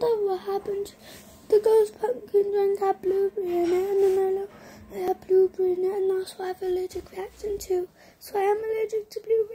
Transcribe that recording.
wonder what happened. The ghost pumpkin drank had blueberry in it, and then I know it uh, had blueberry in it, and that's what I have allergic reaction to. So I am allergic to blueberry.